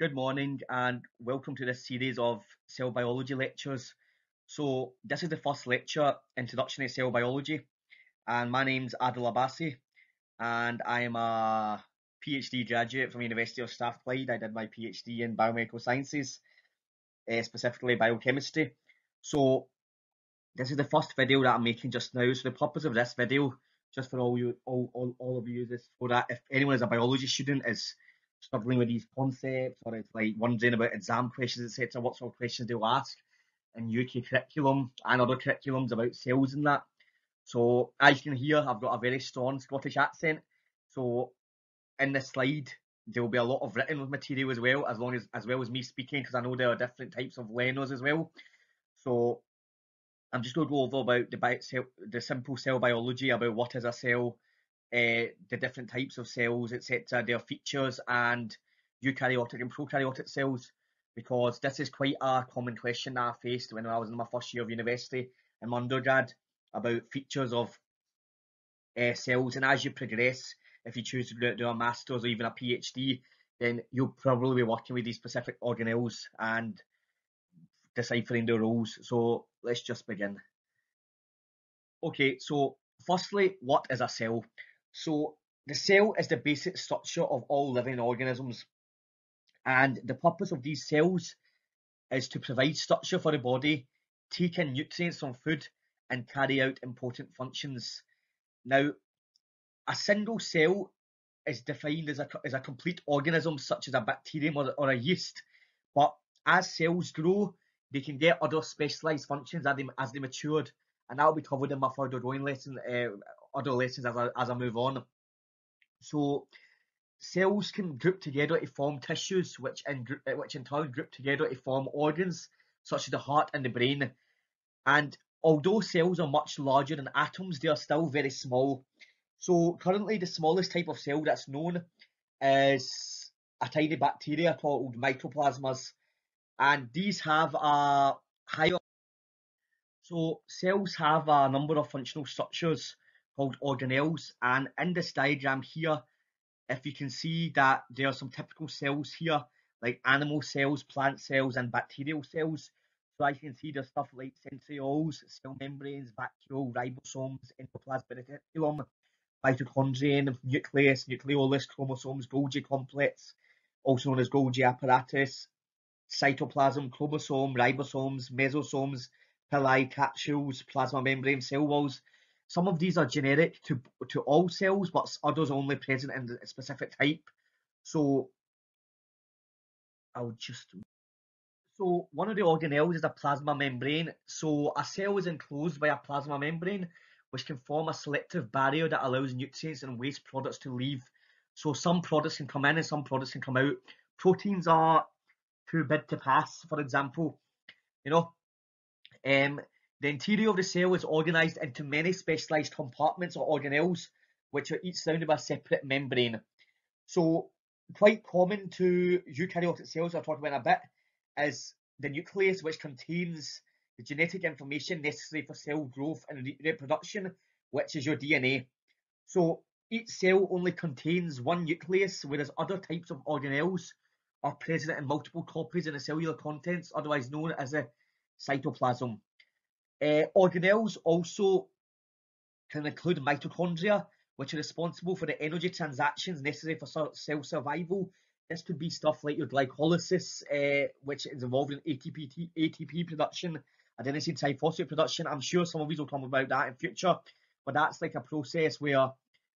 Good morning and welcome to this series of cell biology lectures. So this is the first lecture, Introduction to Cell Biology, and my name's Adil Abbasi and I am a PhD graduate from the University of Strathclyde. I did my PhD in biomedical sciences, uh, specifically biochemistry. So this is the first video that I'm making just now. So the purpose of this video, just for all you, all, all, all of you, is for that if anyone is a biology student is struggling with these concepts or it's like wondering about exam questions, etc., what sort of questions they'll ask in UK curriculum and other curriculums about cells and that. So as you can hear, I've got a very strong Scottish accent. So in this slide, there will be a lot of written material as well, as long as as well as me speaking, because I know there are different types of learners as well. So I'm just going to go over about the, bio, the simple cell biology, about what is a cell, uh, the different types of cells, etc., their features, and eukaryotic and prokaryotic cells, because this is quite a common question that I faced when I was in my first year of university in my undergrad about features of uh, cells. And as you progress, if you choose to do a master's or even a PhD, then you'll probably be working with these specific organelles and deciphering their roles. So let's just begin. Okay, so firstly, what is a cell? So the cell is the basic structure of all living organisms. And the purpose of these cells is to provide structure for the body, take in nutrients from food, and carry out important functions. Now, a single cell is defined as a, as a complete organism, such as a bacterium or, or a yeast. But as cells grow, they can get other specialised functions as they, as they matured, and that will be covered in my further going lesson, uh, lessons as I, as I move on. So, cells can group together to form tissues, which in, eh, which in turn group together to form organs, such as the heart and the brain. And although cells are much larger than atoms, they are still very small. So currently the smallest type of cell that's known is a tiny bacteria called mycoplasmas and these have a higher so cells have a number of functional structures called organelles and in this diagram here if you can see that there are some typical cells here like animal cells, plant cells and bacterial cells so you can see there's stuff like centrioles, cell membranes, vacuole, ribosomes, endoplasmic reticulum, mitochondrion, nucleus, nucleolus, chromosomes, Golgi complex, also known as Golgi apparatus, cytoplasm, chromosome, ribosomes, mesosomes, pili, capsules, plasma membrane, cell walls. Some of these are generic to, to all cells, but others only present in a specific type. So I'll just so one of the organelles is a plasma membrane. So a cell is enclosed by a plasma membrane which can form a selective barrier that allows nutrients and waste products to leave. So some products can come in and some products can come out. Proteins are too big to pass, for example. You know, um, the interior of the cell is organized into many specialized compartments or organelles, which are each surrounded by a separate membrane. So quite common to eukaryotic cells, I'll talk about in a bit, is the nucleus, which contains the genetic information necessary for cell growth and re reproduction, which is your DNA. So each cell only contains one nucleus, whereas other types of organelles are present in multiple copies in the cellular contents, otherwise known as a cytoplasm. Uh, organelles also can include mitochondria, which are responsible for the energy transactions necessary for cell survival. This could be stuff like your glycolysis, uh, which is involved in ATP, ATP production, adenosine triphosphate production. I'm sure some of you will come about that in future, but that's like a process where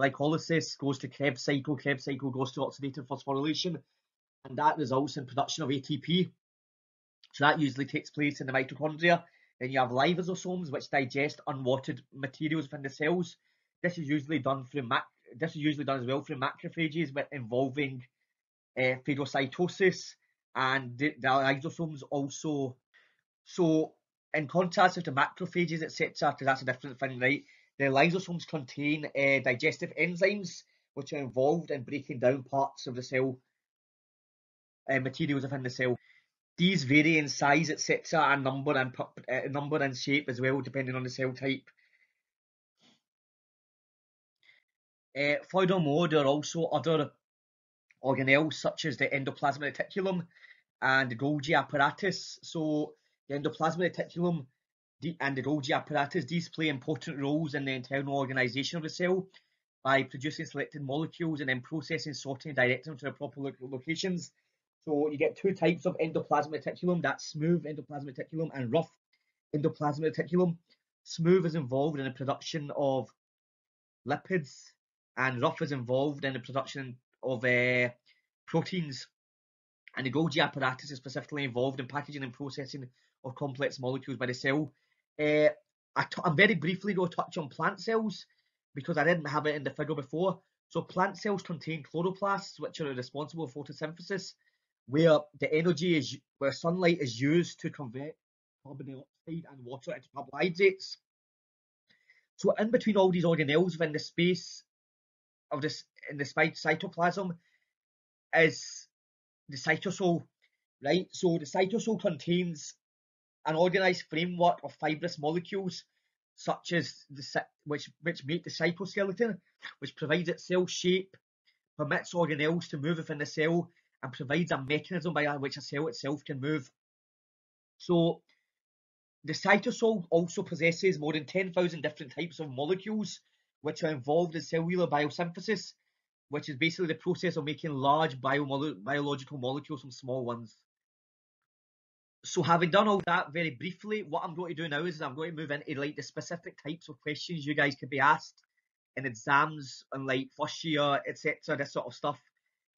glycolysis goes to Krebs cycle, Krebs cycle goes to oxidative phosphorylation, and that results in production of ATP. So that usually takes place in the mitochondria. Then you have lysosomes, which digest unwanted materials within the cells. This is usually done through mac. This is usually done as well through macrophages, but involving uh, phagocytosis, and the, the lysosomes also. So in contrast with the macrophages, etc., because that's a different thing, right? The lysosomes contain uh, digestive enzymes which are involved in breaking down parts of the cell uh, materials within the cell. These vary in size, etc., and number and uh, number and shape as well, depending on the cell type. Uh, furthermore, there are also other organelles such as the endoplasmic reticulum and the Golgi apparatus. So the endoplasmic reticulum and the Golgi apparatus, these play important roles in the internal organisation of the cell by producing selected molecules and then processing, sorting, and directing them to the proper locations. So you get two types of endoplasmic reticulum, that's smooth endoplasmic reticulum and rough endoplasmic reticulum. Smooth is involved in the production of lipids and rough is involved in the production of uh, proteins. And the Golgi apparatus is specifically involved in packaging and processing of complex molecules by the cell. Uh, I t- I'm very briefly going to touch on plant cells because I didn't have it in the figure before. So plant cells contain chloroplasts, which are responsible for photosynthesis, where the energy is where sunlight is used to convert carbon dioxide and water into carbohydrates. So in between all these organelles within the space of this in the cytoplasm is the cytosol, right? So the cytosol contains an organized framework of fibrous molecules such as the which which make the cytoskeleton, which provides its cell shape, permits organelles to move within the cell, and provides a mechanism by which a cell itself can move. So the cytosol also possesses more than 10,000 different types of molecules which are involved in cellular biosynthesis, which is basically the process of making large biological molecules from small ones. So having done all that very briefly, what I'm going to do now is I'm going to move into like the specific types of questions you guys could be asked in exams and like first year, etc. This sort of stuff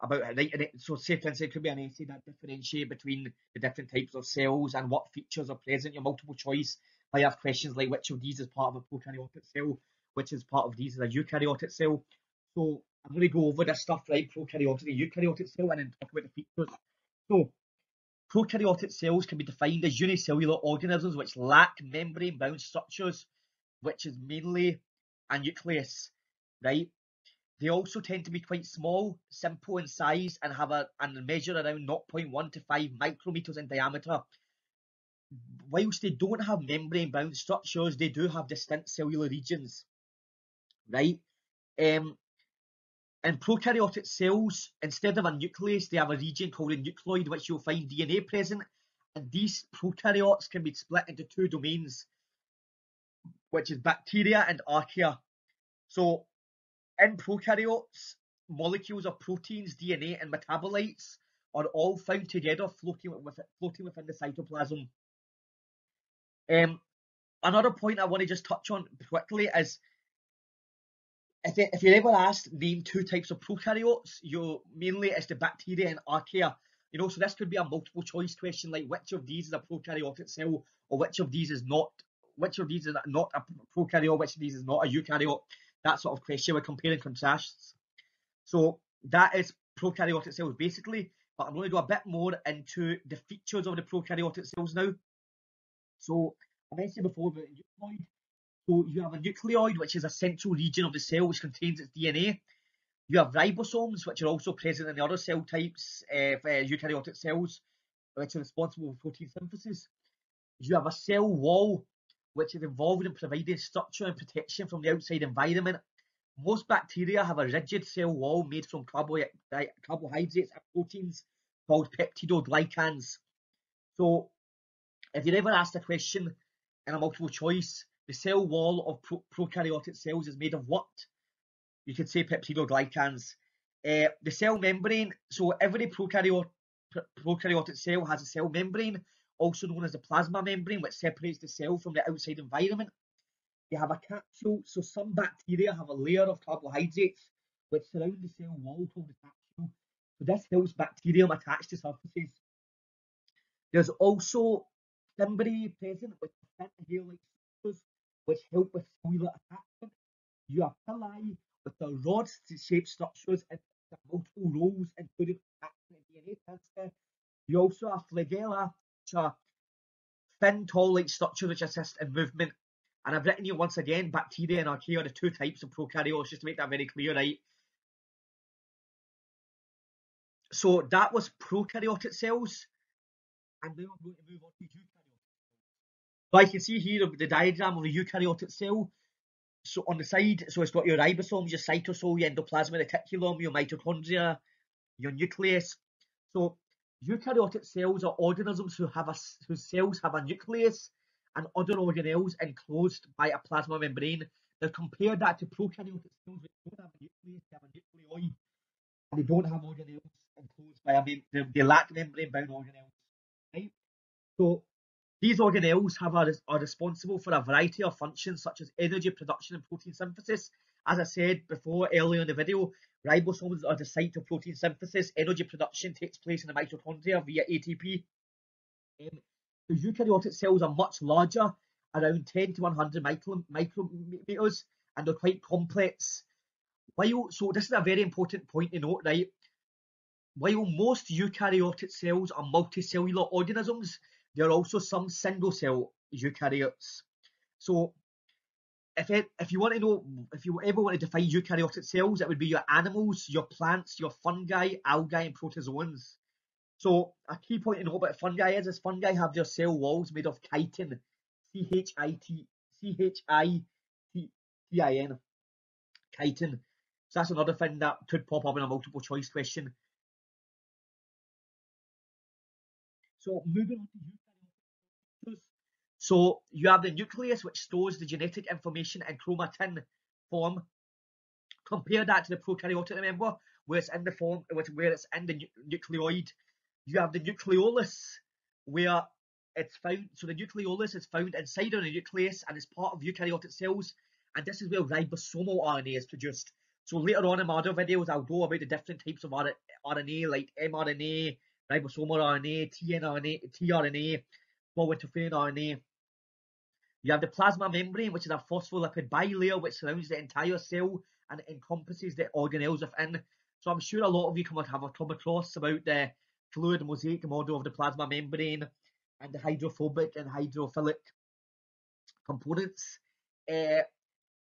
about right. So say for instance, it could be an essay that differentiate between the different types of cells and what features are present. Your multiple choice. I have questions like which of these is part of a prokaryotic cell, which is part of these is a eukaryotic cell. So I'm going to go over this stuff, right? Prokaryotic eukaryotic cell, and then talk about the features. So prokaryotic cells can be defined as unicellular organisms which lack membrane-bound structures, which is mainly a nucleus, right? They also tend to be quite small, simple in size, and have a and measure around 0.1 to 5 micrometers in diameter whilst they don't have membrane bound structures, they do have distinct cellular regions, right? Um, in prokaryotic cells, instead of a nucleus, they have a region called a nucleoid, which you'll find DNA present. And these prokaryotes can be split into two domains, which is bacteria and archaea. So, in prokaryotes, molecules of proteins, DNA, and metabolites are all found together floating, with, floating within the cytoplasm. Um, another point I want to just touch on quickly is if, if you're ever asked name two types of prokaryotes, you mainly it's the bacteria and archaea. You know, so this could be a multiple choice question like which of these is a prokaryotic cell or which of these is not which of these is not a prokaryote, which of these is not a eukaryote. That sort of question. We're comparing contrasts. So that is prokaryotic cells basically, but I'm going to go a bit more into the features of the prokaryotic cells now. So I mentioned before about nucleoid. So you have a nucleoid, which is a central region of the cell which contains its DNA. You have ribosomes, which are also present in the other cell types uh, eukaryotic cells, which are responsible for protein synthesis. You have a cell wall, which is involved in providing structure and protection from the outside environment. Most bacteria have a rigid cell wall made from carbohydrates and proteins called peptidoglycans. So if you're ever asked a question in a multiple choice, the cell wall of pro prokaryotic cells is made of what? You could say peptidoglycans. Uh, the cell membrane, so every prokaryote, prokaryotic cell has a cell membrane, also known as the plasma membrane, which separates the cell from the outside environment. You have a capsule, so some bacteria have a layer of carbohydrates which surround the cell wall called the capsule. So this helps bacterium attach to surfaces. There's also Fimbriae present with thin hair-like structures which help with cellular attachment. You have pili with the rod-shaped structures and multiple roles including DNA transfer. You also have flagella, which are thin, tall-like structure which assist in movement. And I've written here once again, bacteria and archaea are the two types of prokaryotes, just to make that very clear, right? So that was prokaryotic cells. And now I'm going to move on to eukaryotic but I can see here the diagram of a eukaryotic cell. So on the side, so it's got your ribosomes, your cytosol, your endoplasmic reticulum, your mitochondria, your nucleus. So eukaryotic cells are organisms who have a whose cells have a nucleus and other organelles enclosed by a plasma membrane. Now compare that to prokaryotic cells which don't have a nucleus, they have a nucleoid, and they don't have organelles enclosed by a mem- they, they lack membrane-bound organelles. Right? So these organelles have a, are responsible for a variety of functions such as energy production and protein synthesis. As I said before earlier in the video, ribosomes are the site of protein synthesis. Energy production takes place in the mitochondria via ATP. Um, the eukaryotic cells are much larger, around 10 to 100 micro, micrometers, and they're quite complex. While, so this is a very important point to note, right? While most eukaryotic cells are multicellular organisms, there are also some single cell eukaryotes. So if it, if you want to know, if you ever want to define eukaryotic cells, it would be your animals, your plants, your fungi, algae, and protozoans. So a key point to know about fungi is, is fungi have their cell walls made of chitin, C-H-I-T, C-H-I-T-I-N, chitin. So that's another thing that could pop up in a multiple choice question. So moving on to So you have the nucleus which stores the genetic information in chromatin form. Compare that to the prokaryotic, remember, where it's in the form, where it's in the nucleoid you have the nucleolus, where it's found. So the nucleolus is found inside of the nucleus and is part of eukaryotic cells. And this is where ribosomal RNA is produced. So later on in my other videos, I'll go about the different types of RNA, like mRNA, ribosomal RNA, tRNA, tRNA, forward interfering RNA. You have the plasma membrane, which is a phospholipid bilayer which surrounds the entire cell and encompasses the organelles within. So I'm sure a lot of you come have come across about the fluid mosaic model of the plasma membrane and the hydrophobic and hydrophilic components. Uh,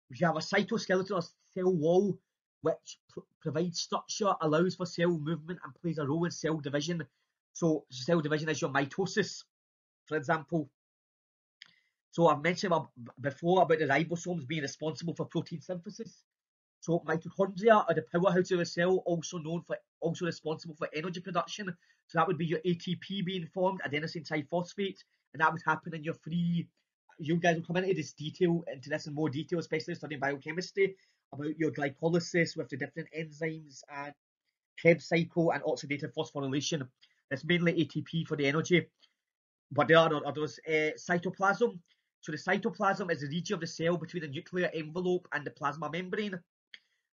we have a cytoskeleton or cell wall which pr provides structure, allows for cell movement and plays a role in cell division. So cell division is your mitosis, for example. So I've mentioned before about the ribosomes being responsible for protein synthesis. So mitochondria are the powerhouse of a cell, also known for also responsible for energy production. So that would be your ATP being formed, adenosine triphosphate, and that would happen in your free. You guys will come into this detail into this in more detail, especially studying biochemistry about your glycolysis with the different enzymes and Krebs cycle and oxidative phosphorylation. It's mainly ATP for the energy, but there are others. Uh, cytoplasm. So the cytoplasm is the region of the cell between the nuclear envelope and the plasma membrane.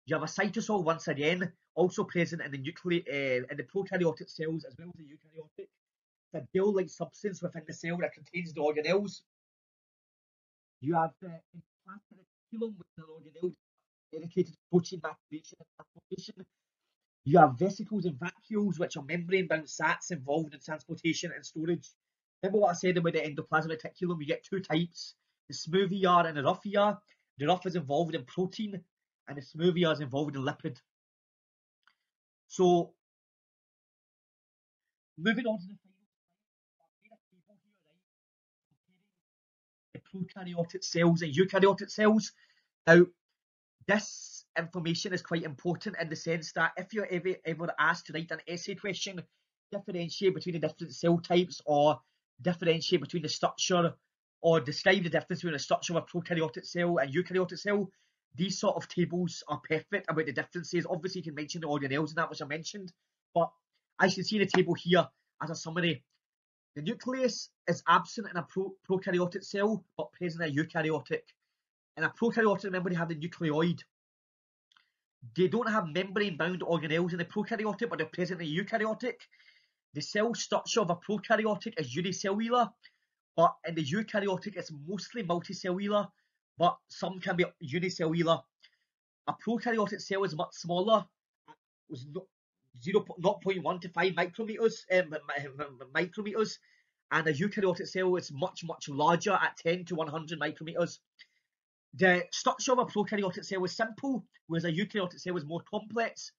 You have a cytosol once again, also present in the nuclear uh, in the prokaryotic cells as well as the eukaryotic. It's a gel-like substance within the cell that contains the organelles. You have the endoplasmic reticulum with an organelle dedicated protein maturation and transportation. You have vesicles and vacuoles, which are membrane-bound sats involved in transportation and storage. Remember what I said about the endoplasmic reticulum? You get two types: the smooth ER and the rough ER. The rough is involved in protein, and the smoothie is involved in lipid. So, moving on to the final slide, the prokaryotic cells and eukaryotic cells. Now, this information is quite important in the sense that if you're ever, ever asked to write an essay question, differentiate between the different cell types or differentiate between the structure or describe the difference between the structure of a prokaryotic cell and eukaryotic cell, these sort of tables are perfect about the differences. Obviously, you can mention the organelles and that, which I mentioned, but as you see in the table here as a summary, the nucleus is absent in a pro prokaryotic cell, but present in a eukaryotic. In a prokaryotic, remember, they have the nucleoid. They don't have membrane-bound organelles in the prokaryotic, but they're present in the eukaryotic. The cell structure of a prokaryotic is unicellular, but in the eukaryotic, it's mostly multicellular but some can be unicellular. A prokaryotic cell is much smaller, was not 0, 0.1 to 5 micrometers, um, micrometers, and a eukaryotic cell is much, much larger at 10 to 100 micrometers. The structure of a prokaryotic cell is simple, whereas a eukaryotic cell is more complex.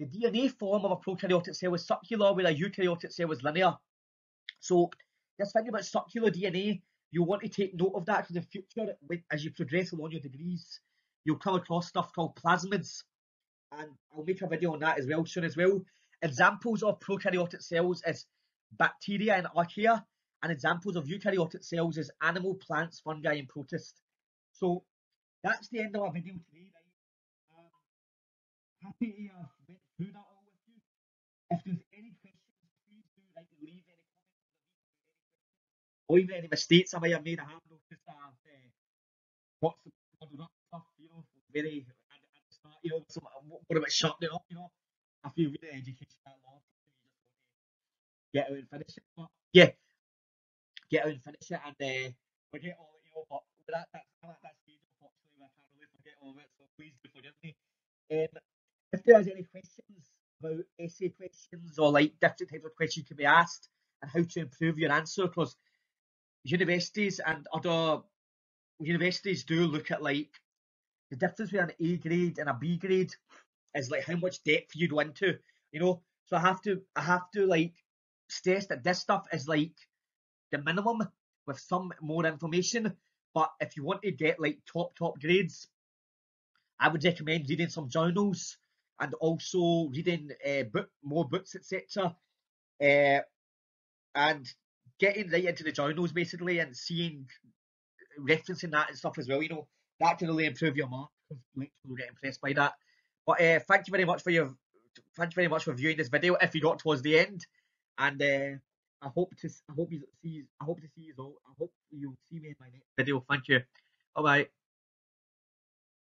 The DNA form of a prokaryotic cell is circular, where a eukaryotic cell is linear. So, just think about circular DNA You'll want to take note of that in the future as you progress along your degrees. You'll come across stuff called plasmids. and I'll make a video on that as well soon as well. Examples of prokaryotic cells is bacteria and archaea, and examples of eukaryotic cells is animal, plants, fungi, and protists. So that's the end of our video today, happy to have went through that all with you. If there's any questions, please do like leave any comments or even any mistakes I might have made. I have noticed that I've uh, what's the stuff, you know, very at, at the start, you know, some, what about sharpening up, you know. I feel really education at law. Get out and finish it. But yeah, get out and finish it and uh, forget all of it, you know, but that, that, that, that stage, unfortunately, I can't really forget all of it, so please do forgive me. Um, if there is any questions about essay questions or like different types of questions can be asked and how to improve your answer, because universities and other universities do look at like the difference between an A grade and a B grade is like how much depth you go into, you know. So I have to I have to like stress that this stuff is like the minimum with some more information. But if you want to get like top top grades, I would recommend reading some journals and also reading uh, book more books etc. Uh, and getting right into the journals basically and seeing referencing that and stuff as well. You know that can really improve your mark. Will get impressed by that. But uh, thank you very much for your thank you very much for viewing this video. If you got towards the end, and I hope to I hope you see I hope to see you all. I hope you'll see me in my next video. Thank you. Bye bye.